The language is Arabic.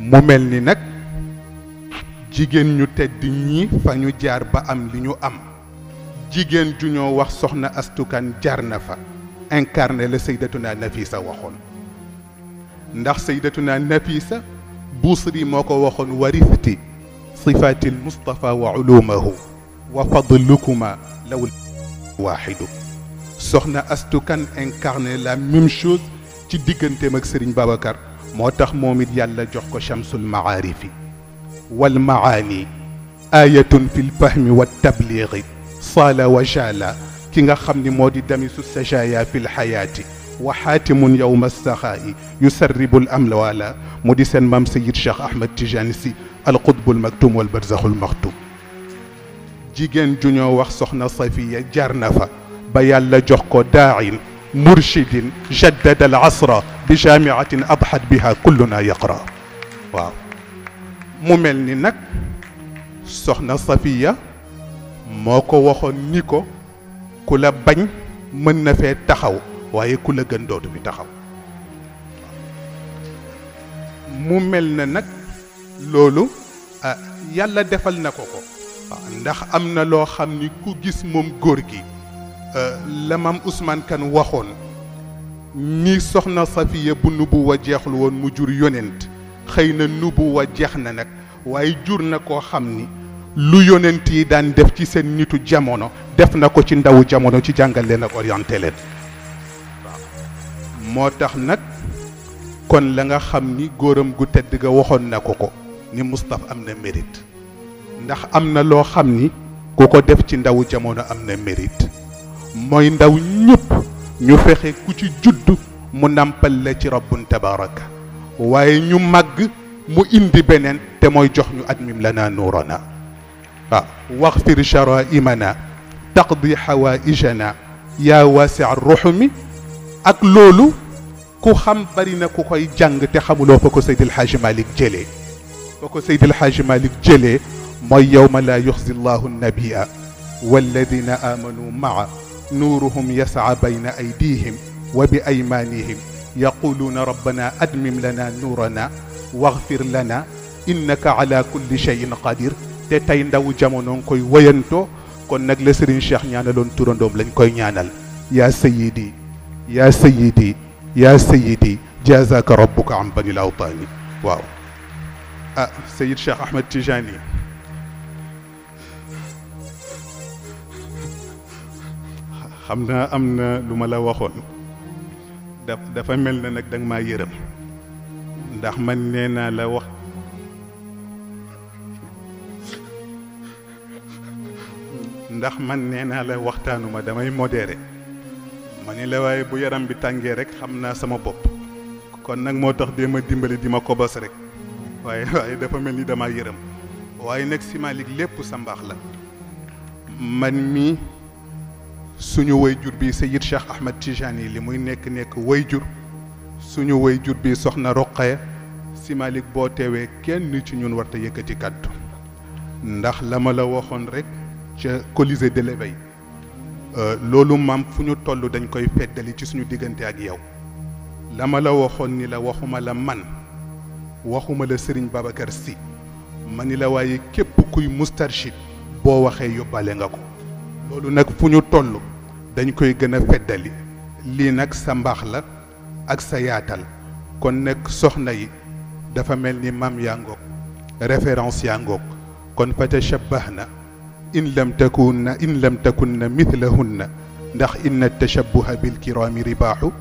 mu mel ni nag jigéen ñu tedd ñii fa ñu jaar ba am li ñu am jigéen ju ñoo wax soxna astukan jaar na fa incarné la saydatuna nafisa waxoon ndax saydatuna nafisa buusri moo ko waxoon warithti صفات المصطفى وعلومه وفضلكما لو واحد سخنا كان انكارني لا ميم شوز ci digganteem ak Serigne Babacar موتخ مومد يالا جوخكو شمس المعارف. والمعاني آية في الفهم والتبليغ. صال وجالا كيغا خمني مودي دميس السجايا في الحياة. وحاتم يوم السخاء يسرب الأموال مودي سن مام سيد شيخ أحمد تجانسي القطب المكتوم والبرزخ المكتوم جيجين جونيو وخ سخنا صفية جارنفا بيالا جوخكو داعين مرشد جدد العصر بجامعة أضحت بها كلنا يقرأ. واو. مملني نك. سخنا صفية. موكو وخو نيكو. كل بني من نفع تخو وهي كل جندود في تخو مملنا نك. لولو آه، يلا دفل نكوكو. ndax amna lo xamni ku gis mom la maam Ousmane Kan waxoon ni soxna Safiya bu nubu wa jeexul woon mu jur yonent xëy na nubu wa jeex na nag waaye jur na koo xam ni lu yonent yi daan def ci seen nitu jamono def na ko ci ndawu jamono ci jàngal leen ak orienté leen moo tax nag kon la nga xam ni ko ko ni ndax am na loo xam def ci ndawu jamono am na mérite mooy ndaw ñëpp ñu fexe ku ci judd mu nampal la ci rabbun tabaraka waaye ñu màgg mu indi beneen te mooy jox ñu admim lana nuurana waaw waxfir charaimana taqdi xawaijana yaa waasi ruxumi ak loolu ku xam bari na ku koy jàng te xamuloo fa ko Seydil Hadji Malick jëlee fa ko Seydil Hadji Malick jëlee mooy yowma laa yuxzi nabia walladina amanu maa نورهم يسعى بين أيديهم وبأيمانهم. يقولون ربنا أدمم لنا نورنا واغفر لنا إنك على كل شيء قدير. تتاي ندو جامونون كوي وينتو كون نك لسرين شيخ نيانالون توروندوم لنج كوي نيانال يا سيدي يا سيدي يا سيدي جزاك ربك عن بني الاوطان واو أه سيد شيخ احمد تيجاني xam naa am na lu ma la waxoon. Da dafa mel na nag danga maa yërëm. Ndax man nee naa la wax. Ndax man nee naa la waxtaanuma damay modéré. Ma ne la waaye bu yaram bi tàngee rek xam naa sama bopp. Kon nag moo tax dee ma dimbali di ma kobos rek. Waaye waaye dafa mel ni damaa yërëm. Waaye nag si lépp sa mbaax la. Man mii suñu wayjur bi Sayid Cheikh Ahmed Tijani li muy nekk nekk wayjur suñu wayjur bi soxna Roqaya si Malick boo teewee kenn ci ñun warta yëkkati kàddu. Ndax la ma la waxoon rek ca Colisée de l'éveil loolu maam fu ñu toll dañ koy feddali ci suñu diggante ak yow. La ma la waxoon ni la waxuma la man waxuma la Serigne Babacar Sy ma ni la waaye képp kuy mustarchid boo waxee yóbbaale nga ko. Loolu nag fu ñu toll dañ koy gën a feddali lii nag sa mbaax la ak sa yaatal kon nag soxna yi dafa mel ni maam yaa ngoog référence yaa ngoog kon fa tashabbahna in lam takunna in lam takunna mithlahunna ndax inna tashabbuha bilkiraami ribaaxu